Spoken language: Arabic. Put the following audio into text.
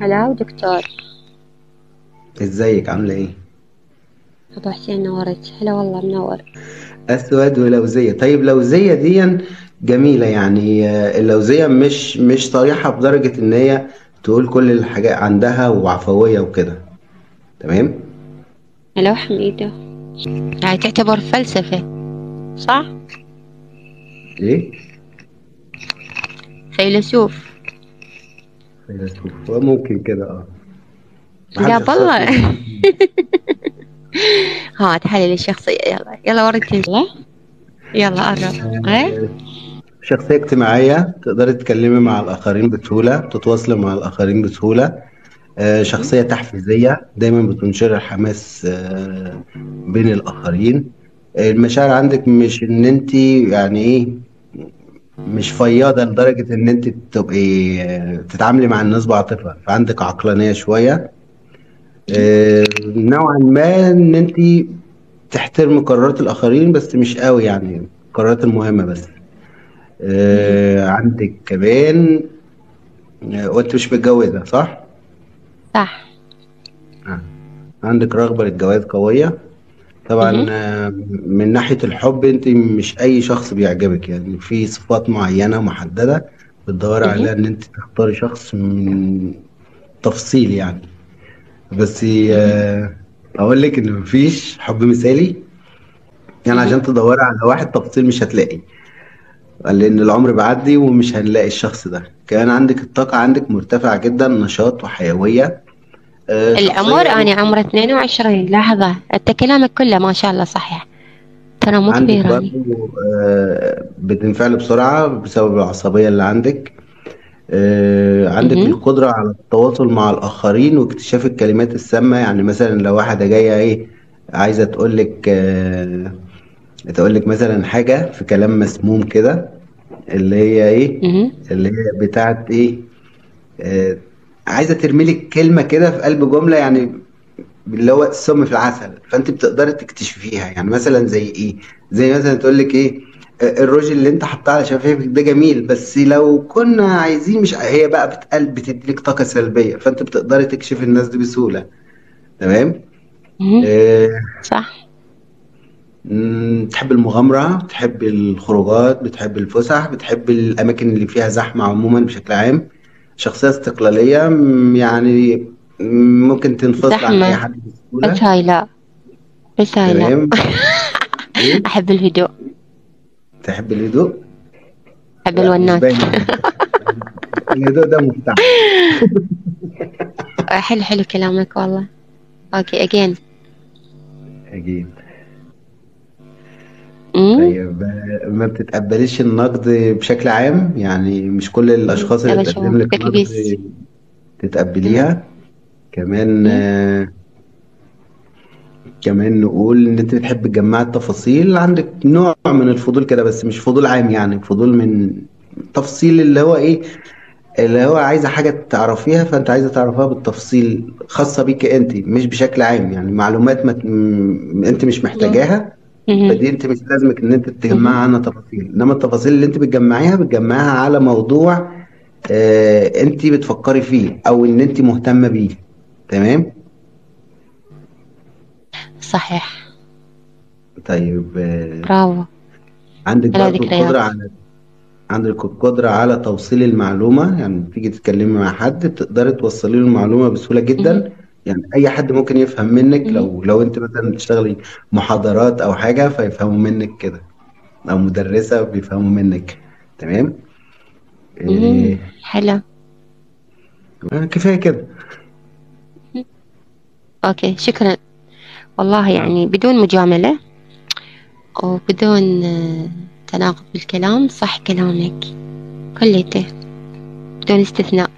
هلا دكتور. ازيك؟ عاملة إيه؟ أبو حسين نورت هلا والله منور. أسود ولوزية. طيب لوزية دي جميلة يعني. آه، اللوزية مش مش صريحة بدرجة إن هي تقول كل الحاجات عندها وعفوية وكده. تمام؟ هلا حميدة. يعني تعتبر فلسفة صح؟ إيه؟ فيلسوف. فيلسوف ممكن كده آه. لا شخصيات ها تحلل الشخصية يلا يلا وريتني يلا قرب. شخصية اجتماعية تقدري تتكلمي مع الآخرين بسهولة تتواصلي مع الآخرين بسهولة. آه، شخصية تحفيزية دايما بتنشر الحماس آه، بين الآخرين. المشاعر عندك مش إن انت يعني إيه مش فياضة لدرجة إن أنت تبقي آه، تتعاملي مع الناس بعاطفة فعندك عقلانية شوية آه، نوعا ما إن أنت تحترمي قرارات الآخرين بس مش قوي يعني القرارات المهمة بس آه، عندك كمان آه، وانت مش متجوزة صح؟ صح آه. عندك رغبة للجواز قوية طبعا. آه، من ناحية الحب أنت مش أي شخص بيعجبك يعني في صفات معينة محددة بتدوري. عليها إن أنت تختاري شخص من تفصيل يعني بس. آه، أقول لك إن مفيش حب مثالي يعني عشان. تدوري على واحد تفصيل مش هتلاقي لأن العمر بيعدي ومش هنلاقي الشخص ده كمان عندك الطاقة عندك مرتفعة جدا نشاط وحيوية آه، العمر شخصية أنا عمري 22 لحظة أنت كلامك كله ما شاء الله صحيح. ترى مو كبير. آه، بتنفعل بسرعة بسبب العصبية اللي عندك. آه، عندك مهم. القدرة على التواصل مع الآخرين واكتشاف الكلمات السامة. يعني مثلا لو واحدة جاية إيه عايزة تقول لك آه، تقول لك مثلا حاجة في كلام مسموم كده اللي هي إيه مهم. اللي هي بتاعت إيه آه، عايزة ترمي لك كلمة كده في قلب جملة يعني اللي هو السم في العسل فأنت بتقدري تكتشفيها. يعني مثلا زي إيه؟ زي مثلا تقول لك إيه؟ الروج اللي أنت حاطاه على شفايفك ده جميل بس لو كنا عايزين مش هي بقى بتقل بتديلك طاقة سلبية فأنت بتقدري تكشفي الناس دي بسهولة. تمام. آه، صح. بتحب المغامرة بتحب الخروجات بتحب الفسح بتحب الأماكن اللي فيها زحمة عموما بشكل عام؟ شخصية استقلالية يعني مم، ممكن تنفصل عن أي حد بس بسهولة. هاي لا. بس هاي لا أحب الهدوء. تحب الهدوء؟ أحب عليك الهدوء ده مفتاح. حلو حلو كلامك والله. أوكي أجين أكيد أمم طيب ما بتتقبليش النقد بشكل عام؟ يعني مش كل الأشخاص اللي بتقدم لك نقد تتقبليها. كمان آه، كمان نقول إن أنت بتحب تجمع التفاصيل. عندك نوع من الفضول كده بس مش فضول عام يعني فضول من تفصيل اللي هو إيه اللي هو عايزة حاجة تعرفيها فأنت عايزة تعرفها بالتفصيل خاصة بيك أنت مش بشكل عام يعني. معلومات ما م... أنت مش محتاجاها. فدي انت مش لازمك ان انت تجمعي أمم عنها تفاصيل. انما التفاصيل اللي انت بتجمعيها بتجمعيها على موضوع آه انت بتفكري فيه أو ان انت مهتمة بيه. تمام؟ صحيح. طيب آه برافو. عندك القدرة ذكريات على عندك القدرة على توصيل المعلومة. يعني تيجي تتكلمي مع حد بتقدري توصلي له المعلومة بسهولة أمم جدا يعني أي حد ممكن يفهم منك لو لو أنت مثلا بتشتغلي محاضرات أو حاجة فيفهموا منك كده. أو مدرسة بيفهموا منك. تمام؟ إيه. حلو. آه، كفاية كده. أوكي شكرا. والله. يعني بدون مجاملة وبدون آه، تناقض بالكلام صح كلامك. كليته. بدون استثناء.